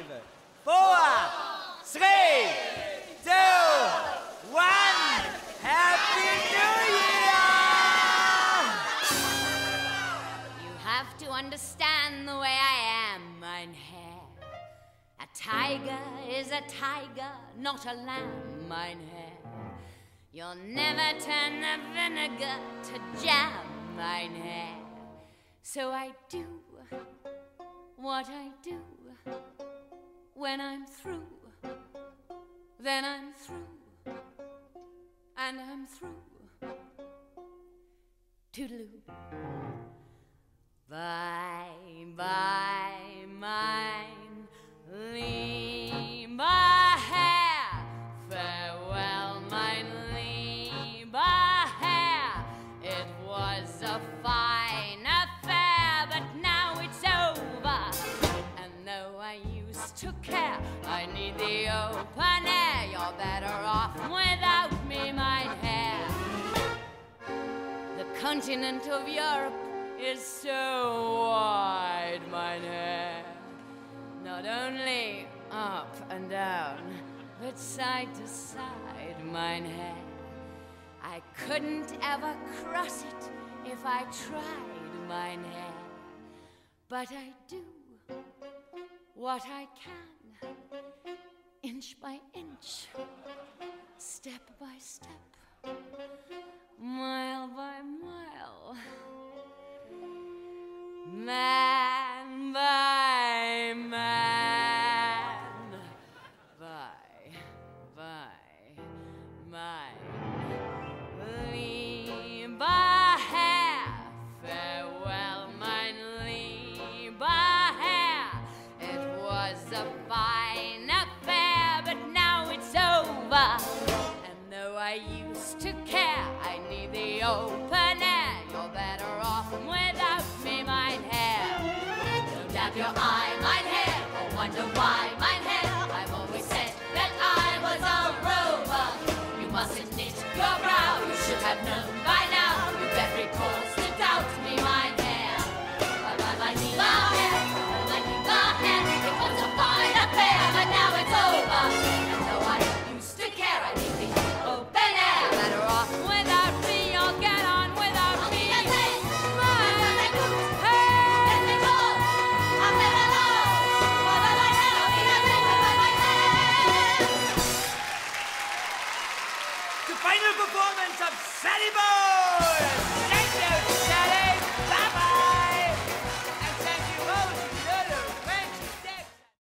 Five, four, three, two, one. Happy New Year! You have to understand the way I am, mein Herr. A tiger is a tiger, not a lamb, mein Herr. You'll never turn the vinegar to jam, mein Herr. So I do what I do. When I'm through, then I'm through, and I'm through. Toodaloo. Bye, bye, I need the open air. You're better off without me, mein Herr. The continent of Europe is so wide, mein Herr. Not only up and down, but side to side, mein Herr. I couldn't ever cross it if I tried, mein Herr. But I do what I can, inch by inch, step by step, mile by mile, man a fine affair, but now it's over. And though I used to care, I need the open air. You're better off without me, mein Herr. Don't dab your eye, mein Herr, or wonder why, mein Herr. I've always said that I was a rover. You mustn't knit your brow, you should have known final performance of Sally Boy!